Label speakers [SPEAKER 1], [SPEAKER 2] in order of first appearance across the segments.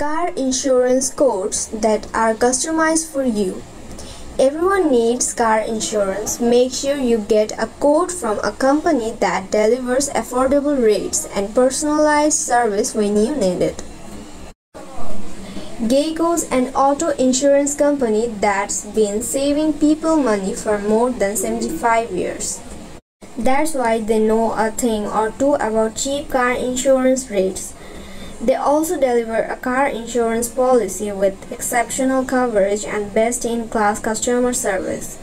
[SPEAKER 1] car insurance quotes that are customized for you. Everyone needs car insurance. Make sure you get a quote from a company that delivers affordable rates and personalized service when you need it. Geico's an auto insurance company that's been saving people money for more than 75 years. That's why they know a thing or two about cheap car insurance rates. They also deliver a car insurance policy with exceptional coverage and best in class customer service,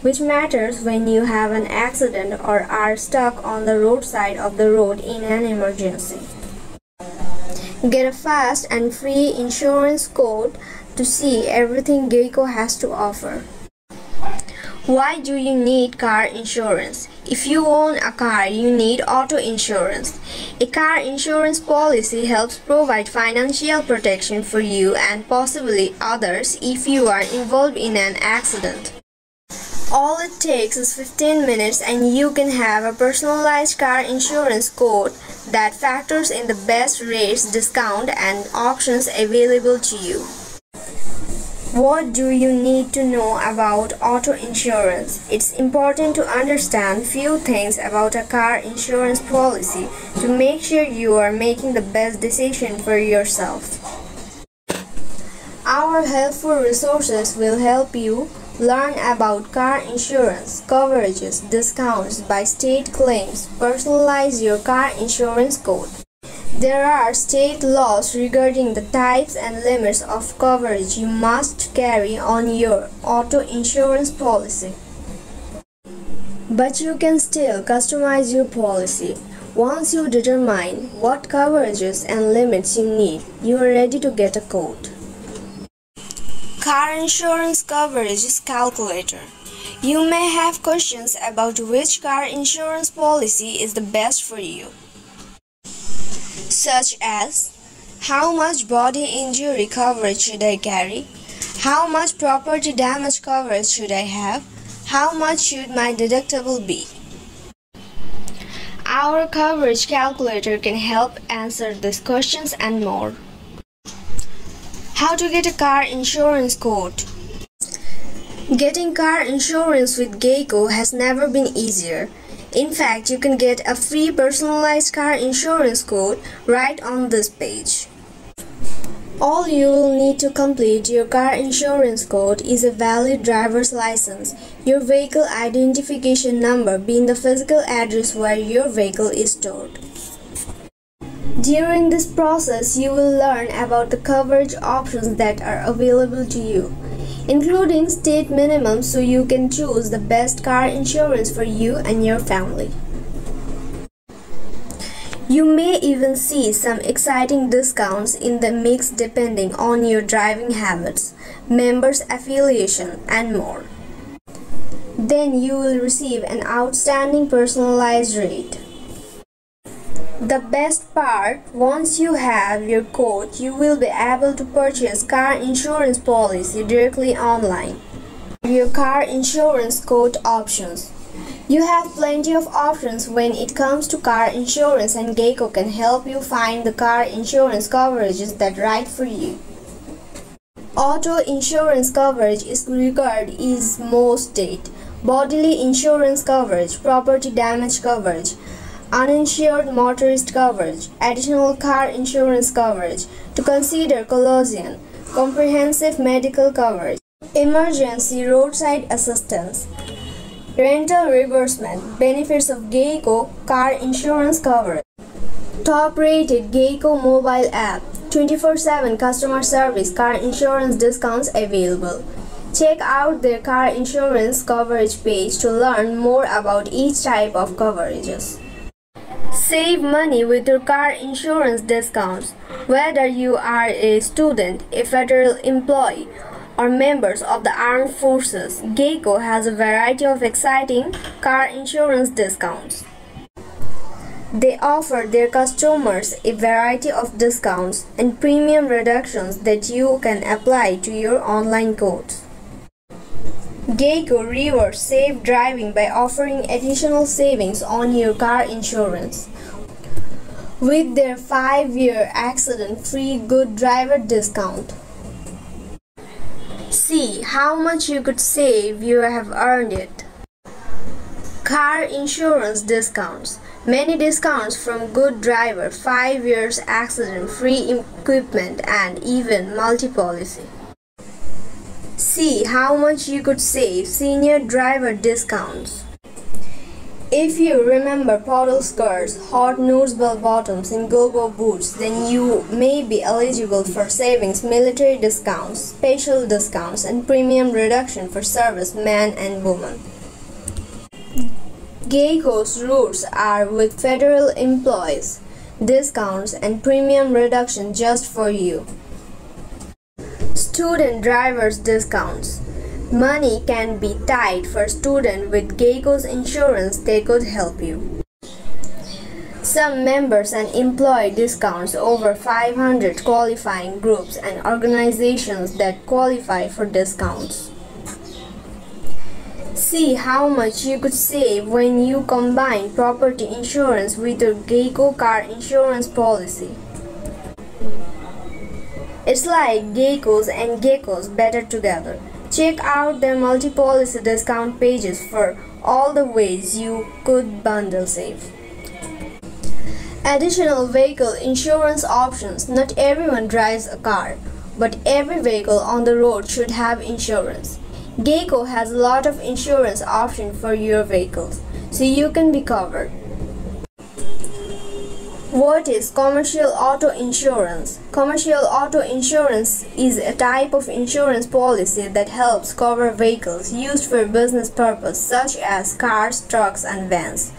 [SPEAKER 1] which matters when you have an accident or are stuck on the roadside of the road in an emergency. Get a fast and free insurance quote to see everything Geico has to offer. Why do you need car insurance? If you own a car, you need auto insurance. A car insurance policy helps provide financial protection for you and possibly others if you are involved in an accident. All it takes is 15 minutes and you can have a personalized car insurance quote that factors in the best rates, discount and options available to you. What do you need to know about auto insurance? It's important to understand few things about a car insurance policy to make sure you are making the best decision for yourself. Our helpful resources will help you learn about car insurance, coverages, discounts by state claims, personalize your car insurance code. There are state laws regarding the types and limits of coverage you must carry on your auto insurance policy. But you can still customize your policy. Once you determine what coverages and limits you need, you are ready to get a quote. Car Insurance Coverages Calculator You may have questions about which car insurance policy is the best for you such as how much body injury coverage should I carry? How much property damage coverage should I have? How much should my deductible be? Our coverage calculator can help answer these questions and more. How to get a car insurance quote? Getting car insurance with Geico has never been easier. In fact, you can get a free personalized car insurance quote right on this page. All you will need to complete your car insurance quote is a valid driver's license, your vehicle identification number being the physical address where your vehicle is stored. During this process, you will learn about the coverage options that are available to you including state minimums so you can choose the best car insurance for you and your family. You may even see some exciting discounts in the mix depending on your driving habits, members affiliation, and more. Then you will receive an outstanding personalized rate. The best part, once you have your quote, you will be able to purchase car insurance policy directly online. Your car insurance quote options. You have plenty of options when it comes to car insurance and Geico can help you find the car insurance coverages that right for you. Auto insurance coverage is required in most state. Bodily insurance coverage, property damage coverage, uninsured motorist coverage, additional car insurance coverage, to consider collision, comprehensive medical coverage, emergency roadside assistance, rental reimbursement, benefits of Geico car insurance coverage, top rated Geico mobile app, 24-7 customer service car insurance discounts available. Check out their car insurance coverage page to learn more about each type of coverages. Save money with your car insurance discounts. Whether you are a student, a federal employee, or members of the armed forces, Geico has a variety of exciting car insurance discounts. They offer their customers a variety of discounts and premium reductions that you can apply to your online quotes. Geico rewards safe driving by offering additional savings on your car insurance. With their 5-year accident-free good driver discount. See how much you could save you have earned it. Car insurance discounts. Many discounts from good driver, 5 years accident free equipment and even multi-policy. See how much you could save senior driver discounts. If you remember poodle skirts, hot nose bell bottoms and go-go boots, then you may be eligible for savings, military discounts, special discounts and premium reduction for service men and women. Geico's roots are with federal employees, discounts and premium reduction just for you. Student drivers discounts. Money can be tight for student with Geico's insurance they could help you. Some members and employee discounts over 500 qualifying groups and organizations that qualify for discounts. See how much you could save when you combine property insurance with your Geico car insurance policy. It's like Geicos and Geckos better together. Check out their multi-policy discount pages for all the ways you could bundle save. Additional vehicle insurance options. Not everyone drives a car, but every vehicle on the road should have insurance. Geico has a lot of insurance options for your vehicles, so you can be covered. What is commercial auto insurance? Commercial auto insurance is a type of insurance policy that helps cover vehicles used for business purpose such as cars, trucks and vans.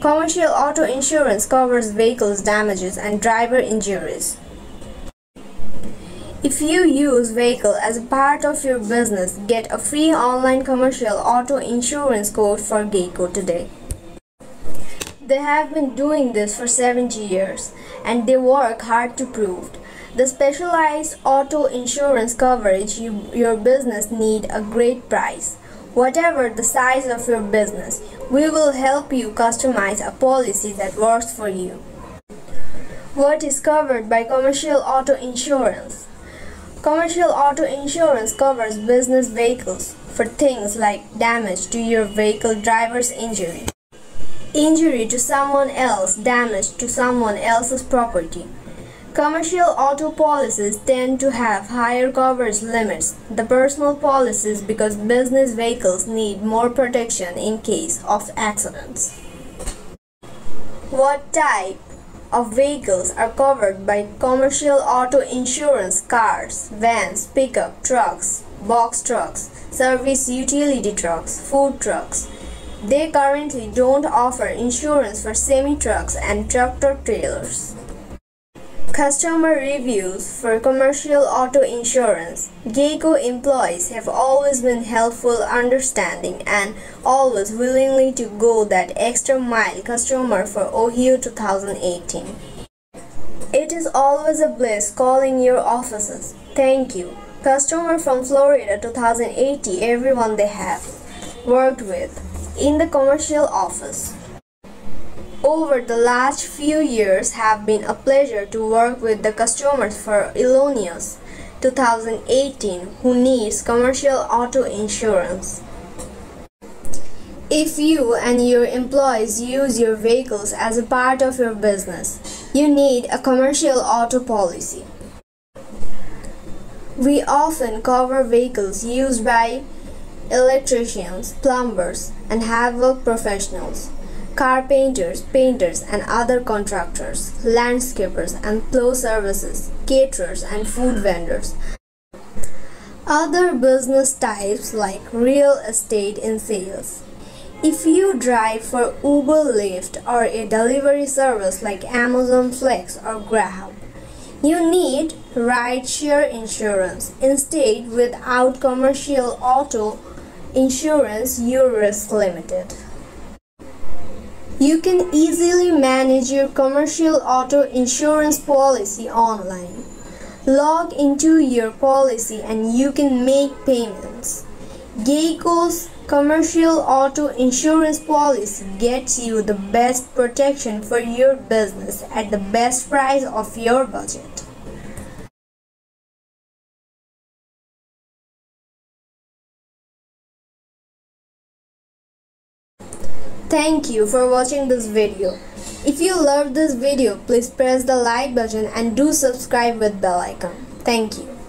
[SPEAKER 1] Commercial auto insurance covers vehicles damages and driver injuries. If you use vehicle as a part of your business, get a free online commercial auto insurance quote for Geico today. They have been doing this for 70 years and they work hard to prove. The specialized auto insurance coverage you, your business need a great price. Whatever the size of your business, we will help you customize a policy that works for you. What is covered by commercial auto insurance? Commercial auto insurance covers business vehicles for things like damage to your vehicle driver's injury injury to someone else, damage to someone else's property. Commercial auto policies tend to have higher coverage limits than personal policies because business vehicles need more protection in case of accidents. What type of vehicles are covered by commercial auto insurance? Cars, vans, pickup trucks, box trucks, service utility trucks, food trucks, they currently don't offer insurance for semi-trucks and tractor-trailers. Customer reviews for commercial auto insurance. Geico employees have always been helpful, understanding, and always willingly to go that extra mile customer for Ohio 2018. It is always a bliss calling your offices. Thank you. Customer from Florida 2080 everyone they have worked with in the commercial office. Over the last few years have been a pleasure to work with the customers for Illinois 2018 who needs commercial auto insurance. If you and your employees use your vehicles as a part of your business, you need a commercial auto policy. We often cover vehicles used by electricians, plumbers, and HVAC professionals, carpenters, painters, and other contractors, landscapers and plow services, caterers, and food vendors. Other business types like real estate and sales. If you drive for Uber Lyft or a delivery service like Amazon Flex or Grab, you need rideshare insurance. Instead, without commercial auto Insurance Risk Limited. You can easily manage your commercial auto insurance policy online. Log into your policy and you can make payments. Geico's commercial auto insurance policy gets you the best protection for your business at the best price of your budget. Thank you for watching this video. If you love this video, please press the like button and do subscribe with bell icon. Thank you.